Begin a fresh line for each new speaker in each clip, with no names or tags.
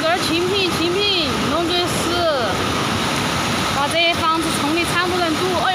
这儿清平清平，弄点屎，把这房子冲的惨不忍睹。哎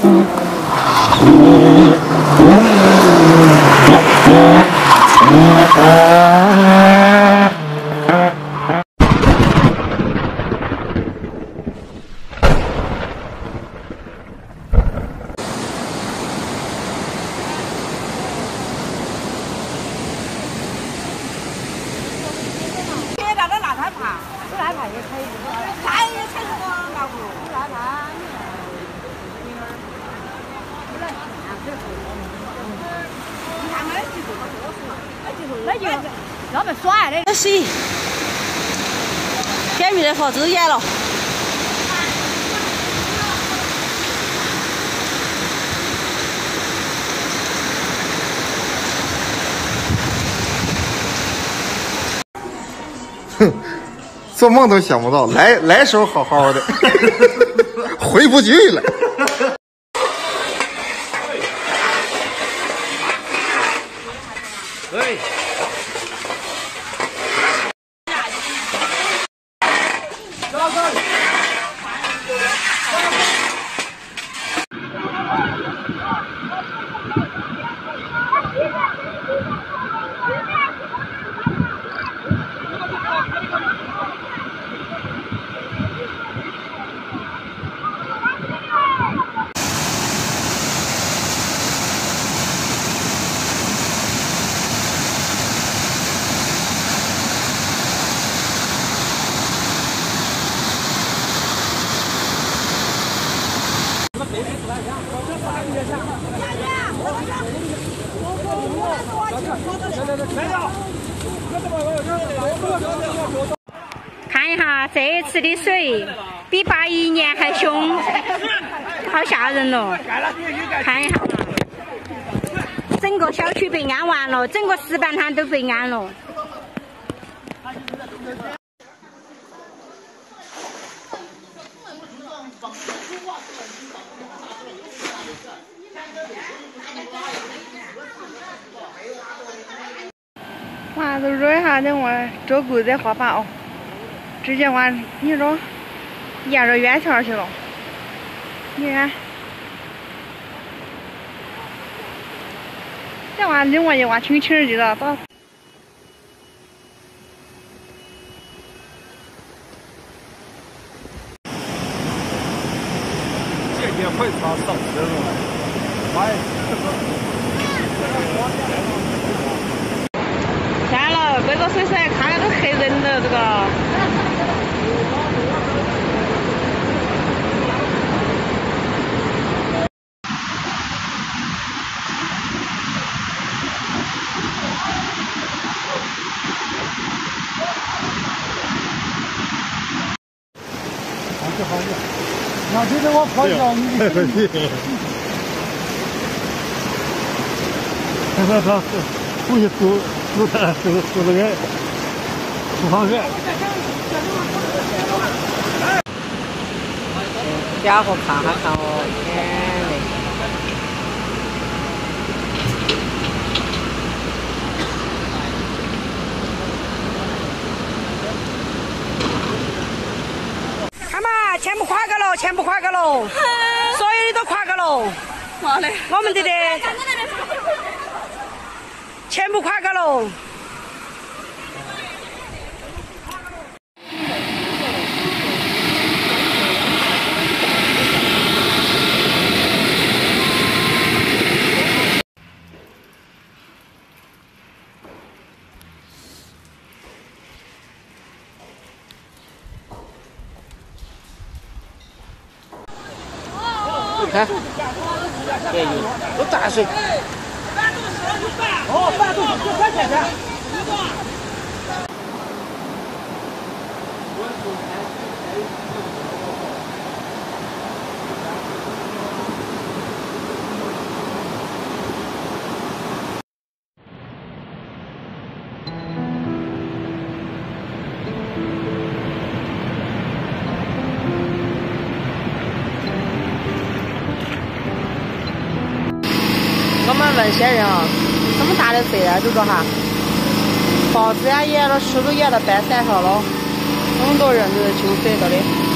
Mm-hmm.
那么耍的，洗，天雨热佛子演了。
哼，做梦都想不到，来来时候好好的，回不去了。
这一次的水比八一年还凶，好吓人哦！看一下，整个小区被淹完了，整个石板滩都被淹了。
哇，都热一下，等会这股子滑板哦，直接往你说沿着圆圈去了，你看，再往另外一挖清清去了，到。
这天会擦上车了，哎。
算了，这个水水看着都吓人了，这个。
好的好的，那现在我跑一下你。他他他，不去租。住他，住住那个厨房院。
家伙看哈看哦，嘞！看嘛，全部垮个了，全部垮个了，所有的都垮个了。妈嘞，我们这里全部垮个了。
都淡水。哦，半都是九块钱
我们问些人啊，这么大的水啊，就说哈，房子呀淹了，树都淹到半山上了，很多人都是求水的嘞。